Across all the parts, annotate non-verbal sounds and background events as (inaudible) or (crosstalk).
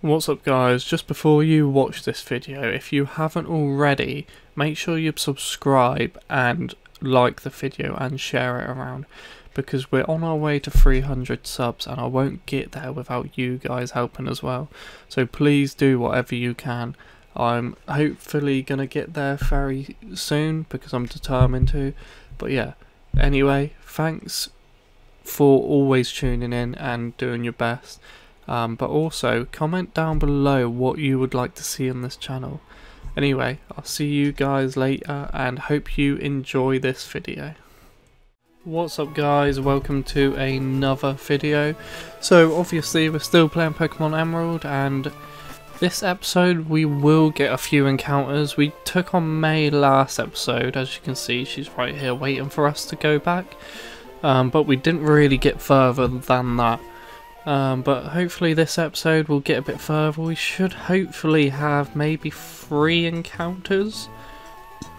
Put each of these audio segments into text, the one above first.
What's up guys, just before you watch this video, if you haven't already, make sure you subscribe and like the video and share it around because we're on our way to 300 subs and I won't get there without you guys helping as well. So please do whatever you can. I'm hopefully going to get there very soon because I'm determined to. But yeah, anyway, thanks for always tuning in and doing your best. Um, but also, comment down below what you would like to see on this channel. Anyway, I'll see you guys later and hope you enjoy this video. What's up guys, welcome to another video. So obviously we're still playing Pokemon Emerald and this episode we will get a few encounters. We took on May last episode, as you can see she's right here waiting for us to go back. Um, but we didn't really get further than that. Um, but hopefully this episode will get a bit further. We should hopefully have maybe three encounters.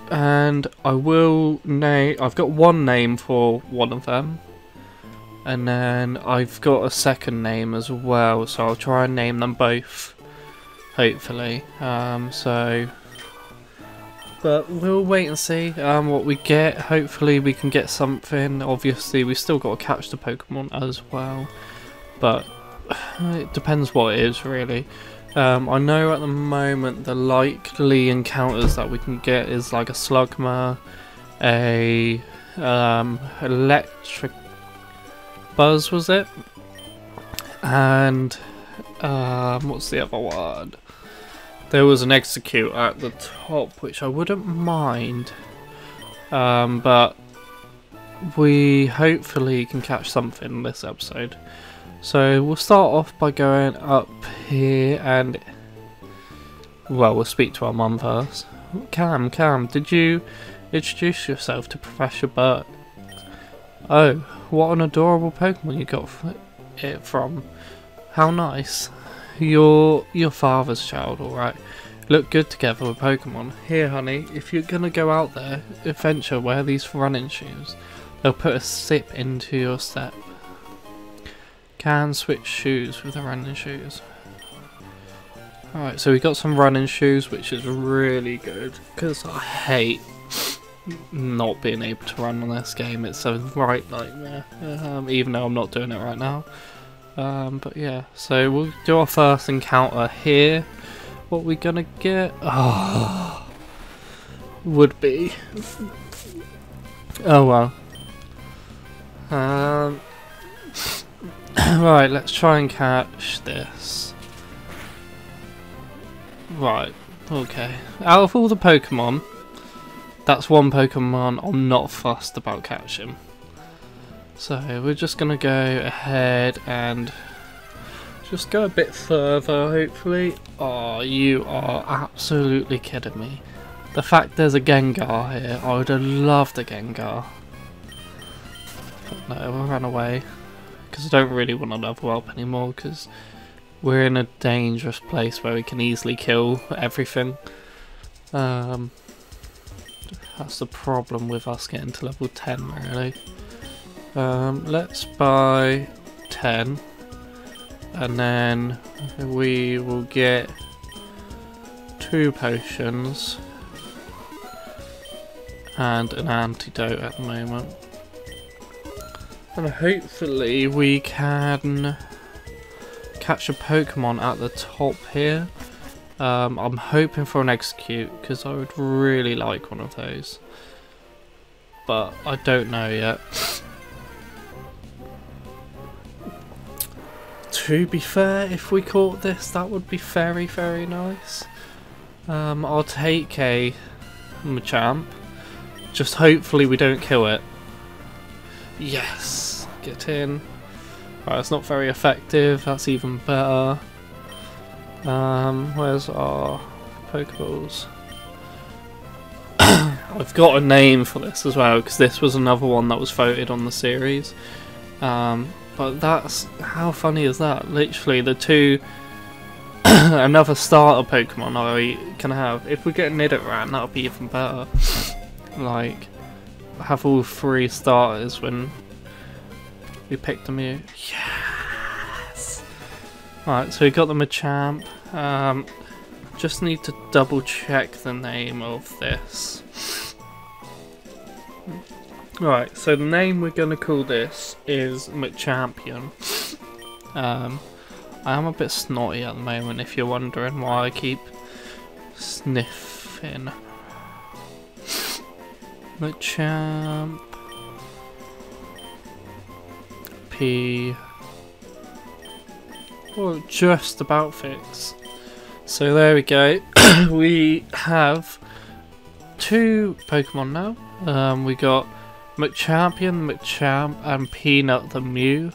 And I will name, I've got one name for one of them. And then I've got a second name as well, so I'll try and name them both. Hopefully. Um, so but we'll wait and see um, what we get. Hopefully we can get something. Obviously we still got to catch the Pokemon as well. But (sighs) it depends what it is really. Um, I know at the moment the likely encounters that we can get is like a Slugma, a um, electric buzz was it? And um, what's the other one? There was an Exeggcute at the top, which I wouldn't mind. Um, but we hopefully can catch something in this episode. So we'll start off by going up here and... Well, we'll speak to our mum first. Cam, Cam, did you introduce yourself to Professor Birch? Oh, what an adorable Pokemon you got it from. How nice. You're your father's child, alright. Look good together with Pokemon. Here, honey, if you're gonna go out there, adventure, wear these running shoes. They'll put a sip into your step. Can switch shoes with the running shoes. Alright, so we got some running shoes, which is really good, because I hate not being able to run on this game. It's a right nightmare, um, even though I'm not doing it right now. Um, but yeah, so we'll do our first encounter here. What we gonna get? Oh, (sighs) would be. Oh well. Um, (coughs) right, let's try and catch this. Right, okay. Out of all the Pokemon, that's one Pokemon I'm not fussed about catching. So we're just going to go ahead and just go a bit further hopefully. Oh, you are absolutely kidding me. The fact there's a Gengar here, I would have loved a Gengar. But no, we'll run away. Because I don't really want to level up anymore because we're in a dangerous place where we can easily kill everything. Um, that's the problem with us getting to level 10 really. Um, let's buy 10 and then we will get two potions and an antidote at the moment. And hopefully we can catch a Pokemon at the top here. Um, I'm hoping for an Exeggcute because I would really like one of those. But I don't know yet. To be fair, if we caught this, that would be very, very nice. Um, I'll take a Machamp. Just hopefully we don't kill it. Yes! Get in. Right, that's not very effective. That's even better. Um, where's our Pokeballs? (coughs) I've got a name for this as well, because this was another one that was voted on the series. Um, but that's how funny is that? Literally, the two (coughs) another starter Pokemon I can have. If we get Nidoran, that'll be even better. (coughs) like, have all three starters when we picked them out. Yes! Right, so we got the Machamp. Um, just need to double check the name of this. Right, so the name we're going to call this is McChampion. Um, I am a bit snotty at the moment if you're wondering why I keep sniffing. Machamp. P. Well, just about fix. So there we go. (coughs) we have two Pokemon now. Um, we got Machampion, Machamp, and Peanut the Mew.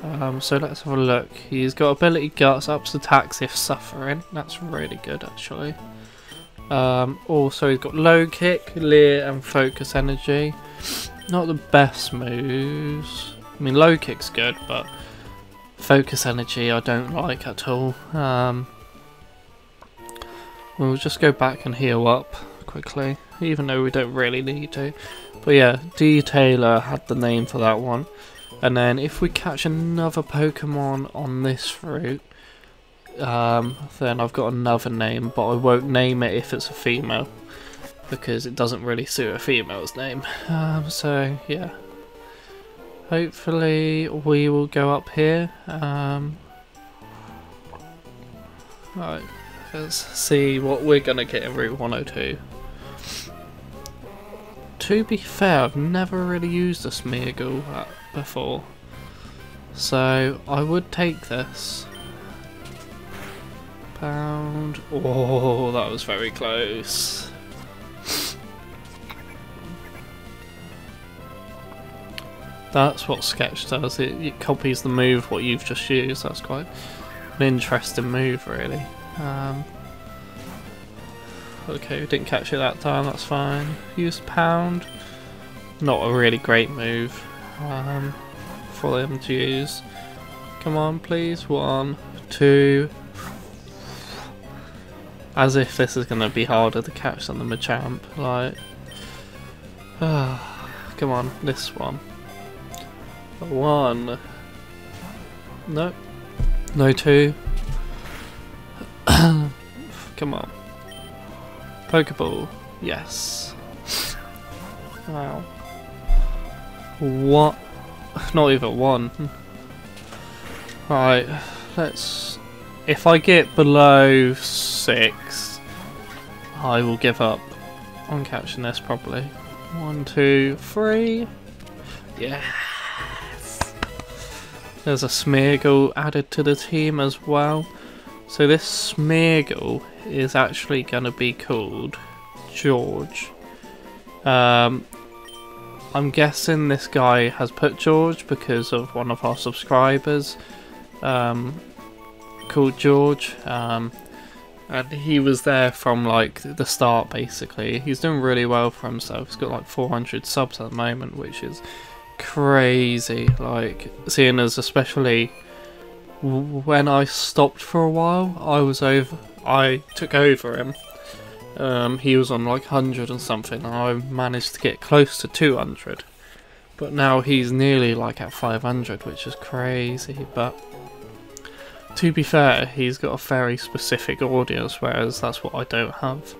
Um, so let's have a look. He's got ability guts, ups attacks if suffering. That's really good actually. Um, also he's got low kick, leer, and focus energy. Not the best moves. I mean low kick's good, but focus energy I don't like at all. Um, we'll just go back and heal up quickly, even though we don't really need to. But yeah, Detailer had the name for that one. And then if we catch another Pokemon on this route, um, then I've got another name, but I won't name it if it's a female. Because it doesn't really suit a female's name. Um, so, yeah. Hopefully we will go up here. Um, right, let's see what we're to get in Route 102. To be fair, I've never really used a Smeargle before. So, I would take this. Pound. Oh, that was very close. That's what Sketch does, it, it, copies the move what you've just used, that's quite an interesting move really. Um, okay, we didn't catch it that time, that's fine. Use Pound, not a really great move um, for them to use. Come on please, one, two, as if this is going to be harder to catch than the Machamp, like, (sighs) come on, this one. One. No. No two. (coughs) Come on. Pokeball. Yes. Wow. What? Not even one. Right. Let's... If I get below six, I will give up on catching this probably. One, two, three. Yes! There's a Smeargle added to the team as well. So this Smeargle is actually going to be called George. Um, I'm guessing this guy has put George because of one of our subscribers um, called George. Um, and he was there from like the start basically. He's doing really well for himself. He's got like 400 subs at the moment, which is crazy. Like, seeing as especially when I stopped for a while, I was over. I took over him. Um, he was on like 100 and something, and I managed to get close to 200. But now he's nearly like at 500, which is crazy. But to be fair, he's got a very specific audience, whereas that's what I don't have.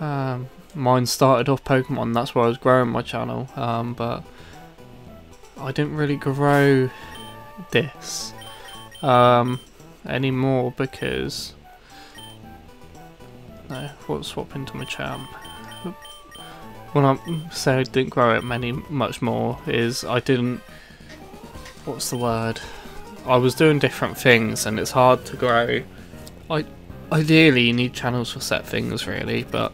Um, mine started off Pokemon, that's why I was growing my channel. Um, but I didn't really grow this um, anymore because no, we'll swap into Machamp. When I say I didn't grow it many much more is I didn't what's the word? I was doing different things and it's hard to grow. I ideally you need channels for set things really, but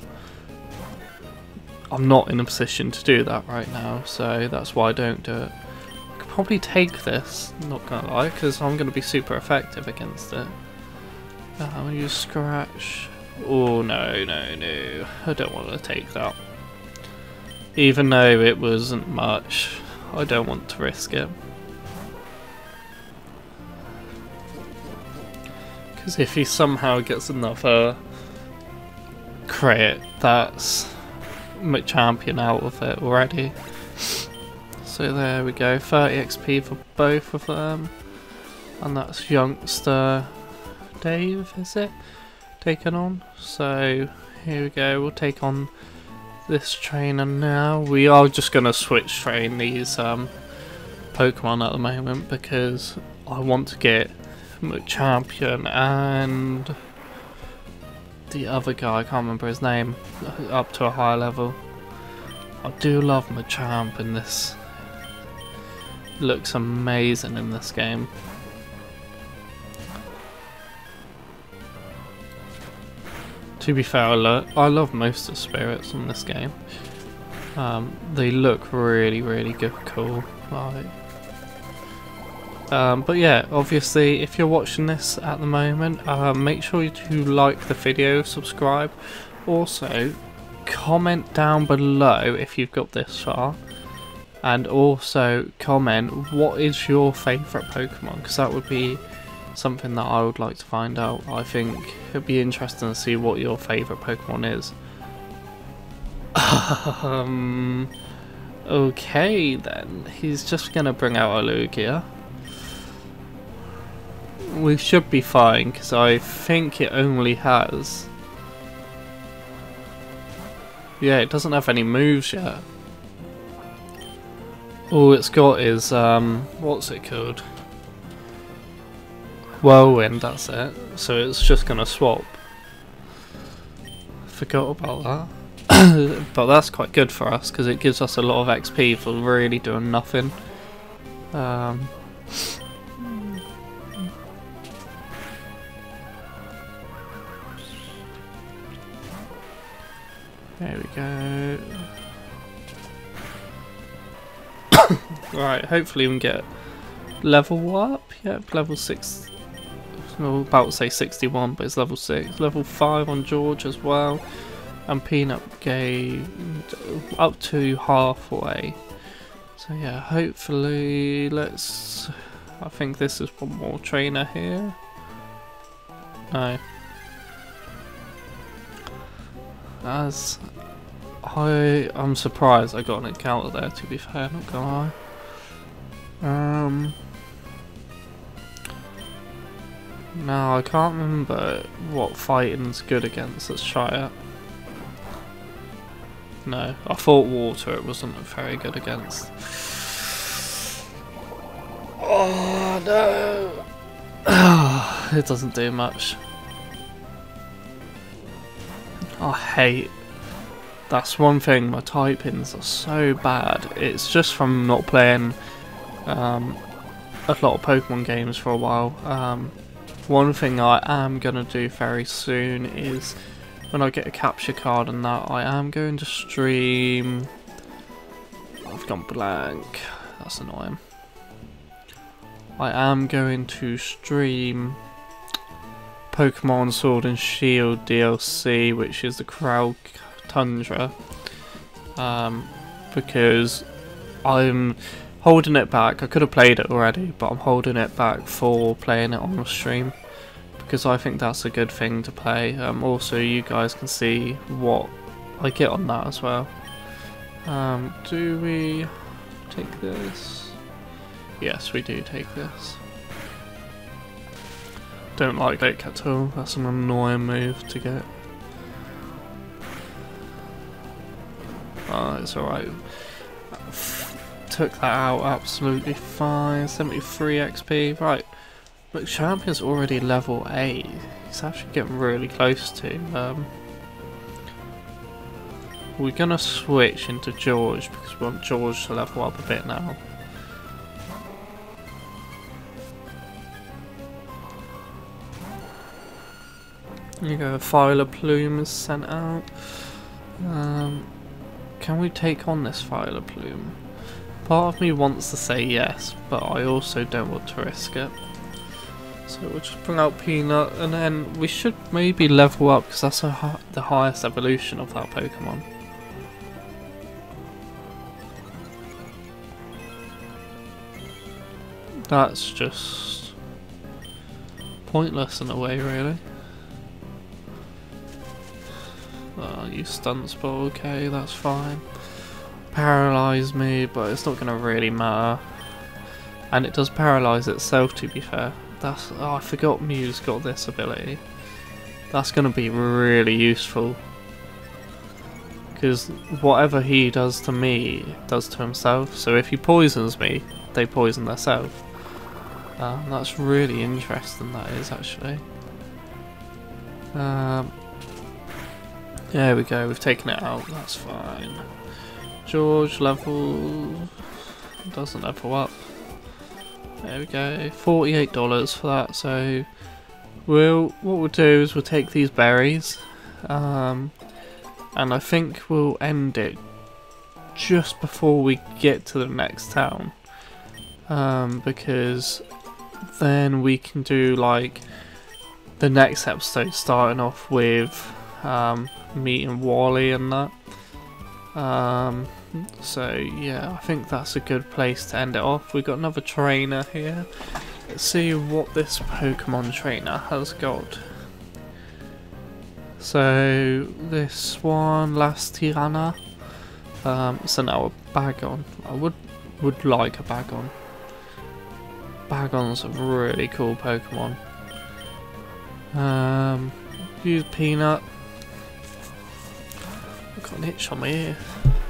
I'm not in a position to do that right now, so that's why I don't do it I could probably take this, not gonna lie, because I'm gonna be super effective against it. Uh, I'm gonna use Scratch. Oh no, no, no. I don't want to take that. Even though it wasn't much, I don't want to risk it. Because if he somehow gets another crit, that's champion out of it already. So there we go, 30 XP for both of them. And that's youngster Dave, is it? Taken on. So here we go, we'll take on this trainer now. We are just going to switch train these um, Pokemon at the moment because I want to get champion and the other guy, I can't remember his name, up to a higher level. I do love Machamp in this. Looks amazing in this game. To be fair, I, lo I love most of the sprites in this game. Um, they look really, really good, cool. Like, um, but yeah, obviously, if you're watching this at the moment, uh, make sure you like the video, subscribe. Also, comment down below if you've got this far. And also, comment what is your favourite Pokemon, because that would be something that I would like to find out. I think it'd be interesting to see what your favourite Pokemon is. (laughs) um, okay then, he's just going to bring out a Lugia we should be fine because I think it only has. Yeah, it doesn't have any moves yet. All it's got is, um, what's it called? Whirlwind, that's it. So it's just gonna swap. Forgot about that. (coughs) but that's quite good for us because it gives us a lot of XP for really doing nothing. Um, There we go. (coughs) right, hopefully we can get level up. Yep, level 6. No, about to say 61, but it's level 6. Level 5 on George as well. And Peanut gave up to halfway. So yeah, hopefully let's... I think this is one more trainer here. No. As I I'm surprised I got an encounter there to be fair, not gonna lie. Um Now I can't remember what fighting's good against, let's try it. No, I thought water it wasn't very good against. (sighs) Oh no! (sighs) it doesn't do much. I hate. That's one thing, my typings are so bad. It's just from not playing um, a lot of Pokemon games for a while. Um, one thing I am going to do very soon is when I get a capture card and that, I am going to stream... I've gone blank. That's annoying. I am going to stream Pokemon Sword and Shield DLC, which is the Crown Tundra, um, because I'm holding it back. I could have played it already, but I'm holding it back for playing it on stream because I think that's a good thing to play. Um, also, you guys can see what I get on that as well. Um, do we take this? Yes, we do take this. Don't like that at all. That's an annoying move to get. Oh, it's alright. Took that out absolutely fine. 73 XP. Right. Look, Champion's already level 8. He's actually getting really close to. Um, we're going to switch into George because we want George to level up a bit now. You go, Vileplume is sent out. Um, can we take on this Vileplume? Part of me wants to say yes, but I also don't want to risk it. So we'll just bring out Peanut, and then we should maybe level up, because that's the highest evolution of that Pokemon. That's just pointless in a way, really. Uh, you stun spell, okay, that's fine. Paralyze me, but it's not to really matter. And it does paralyze itself, to be fair. That's oh, I forgot Mew's got this ability. That's to be really useful. Because whatever he does to me, does to himself. So if he poisons me, they poison themselves. Um, that's really interesting, that is, actually. Um, there we go, we've taken it out, that's fine. George level... doesn't level up. There we go, $48 for that, so... We'll, what we'll do is we'll take these berries, um, and I think we'll end it just before we get to the next town. Um, because then we can do like the next episode starting off with um, meeting Wally and that. Um, so yeah, I think that's a good place to end it off. We've got another trainer here. Let's see what this Pokemon trainer has got. So this one, last Tiana. Um, so now a Bagon. I would would like a Bagon. Bagon's a really cool Pokemon. Um, use Peanut. Got an itch on my ear.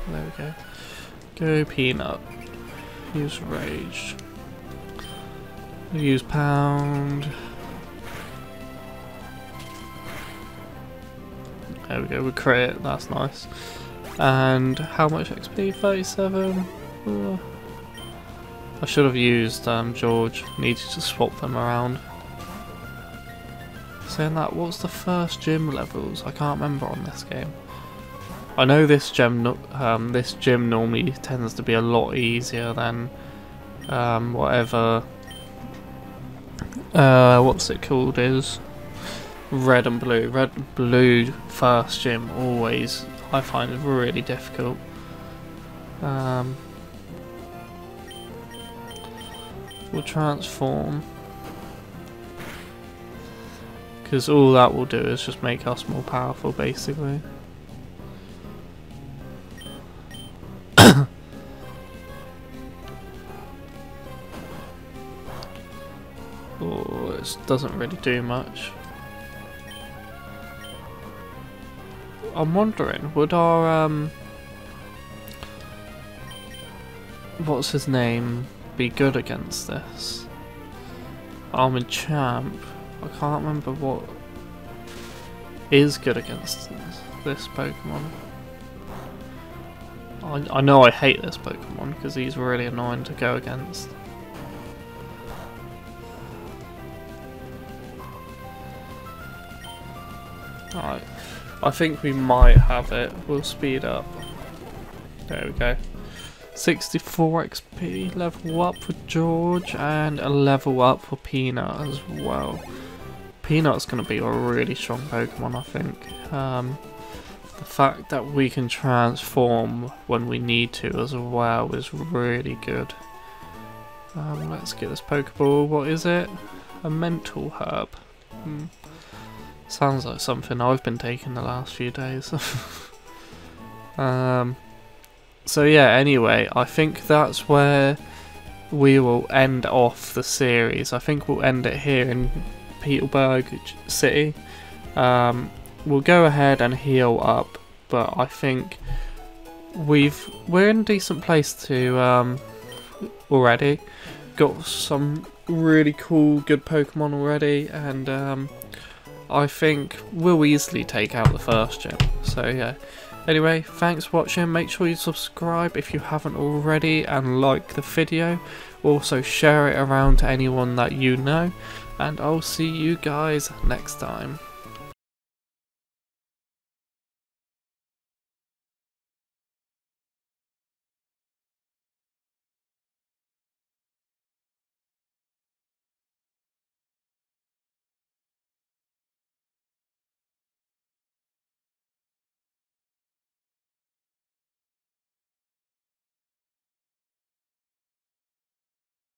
There we go. Go Peanut. Use Rage. Use Pound. There we go, we crit, that's nice. And how much XP? 37? I should have used um, George, needed to swap them around. Saying that, what's the first gym levels? I can't remember on this game. I know this gym, um, this gym normally tends to be a lot easier than um, whatever, uh, what's it called is red and blue. Red and blue first gym always I find it really difficult. Um, will transform. Because all that will do is just make us more powerful, basically. Doesn't really do much. I'm wondering, would our, um... What's his name? be good against this. Armored Champ. I can't remember what is good against this, this Pokemon. I, I know I hate this Pokemon because he's really annoying to go against. I think we might have it. We'll speed up. There we go. 64 XP level up for George and a level up for Peanut as well. Peanut's going to be a really strong Pokemon I think. Um, the fact that we can transform when we need to as well is really good. Um, let's get this Pokeball. What is it? A mental herb. Hmm. Sounds like something I've been taking the last few days. (laughs) um, so yeah, anyway, I think that's where we will end off the series. I think we'll end it here in Petalburg City. Um, we'll go ahead and heal up, but I think we've we're in a decent place to um, already. Got some really cool, good Pokemon already, and um, I think we'll easily take out the first gym. So yeah. Anyway, thanks for watching, make sure you subscribe if you haven't already and like the video. Also share it around to anyone that you know and I'll see you guys next time.